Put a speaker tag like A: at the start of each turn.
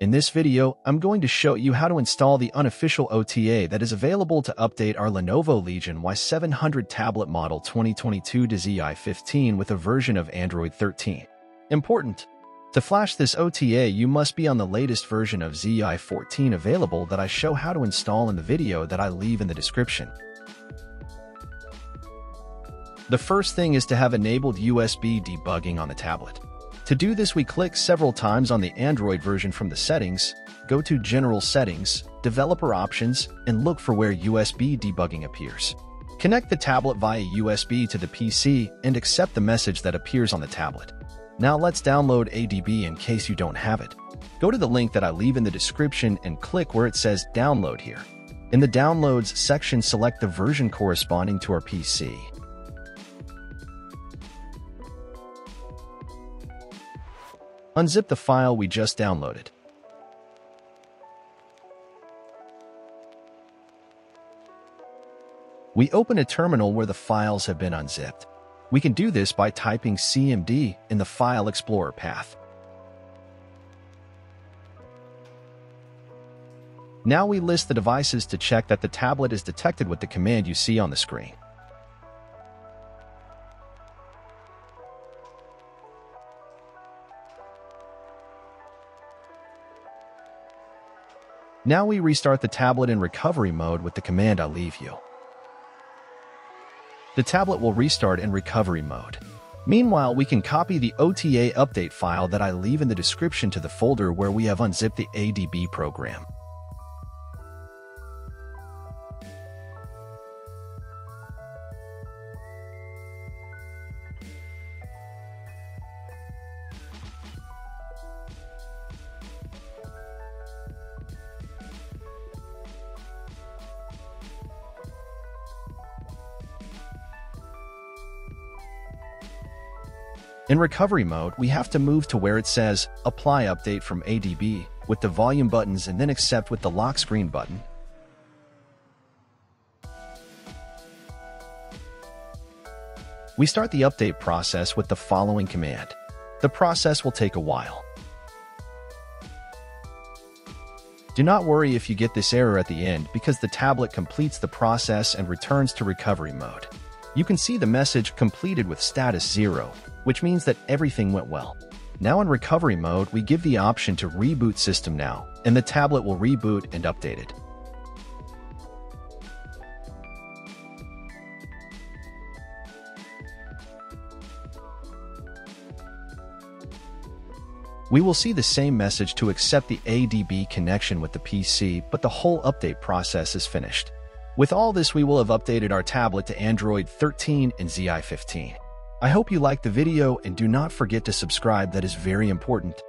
A: In this video, I'm going to show you how to install the unofficial OTA that is available to update our Lenovo Legion Y700 tablet model 2022 to ZUI15 with a version of Android 13. Important! To flash this OTA, you must be on the latest version of ZUI14 available that I show how to install in the video that I leave in the description. The first thing is to have enabled USB debugging on the tablet. To do this, we click several times on the Android version from the settings, go to General Settings, Developer Options, and look for where USB debugging appears. Connect the tablet via USB to the PC and accept the message that appears on the tablet. Now let's download ADB in case you don't have it. Go to the link that I leave in the description and click where it says Download here. In the Downloads section, select the version corresponding to our PC. Unzip the file we just downloaded. We open a terminal where the files have been unzipped. We can do this by typing CMD in the File Explorer path. Now we list the devices to check that the tablet is detected with the command you see on the screen. Now we restart the tablet in recovery mode with the command I'll leave you. The tablet will restart in recovery mode. Meanwhile, we can copy the OTA update file that I leave in the description to the folder where we have unzipped the ADB program. In recovery mode, we have to move to where it says Apply Update from ADB with the volume buttons and then Accept with the lock screen button. We start the update process with the following command. The process will take a while. Do not worry if you get this error at the end because the tablet completes the process and returns to recovery mode. You can see the message completed with status 0, which means that everything went well. Now in recovery mode, we give the option to reboot system now, and the tablet will reboot and update it. We will see the same message to accept the ADB connection with the PC, but the whole update process is finished. With all this, we will have updated our tablet to Android 13 and ZUI15. I hope you liked the video and do not forget to subscribe that is very important.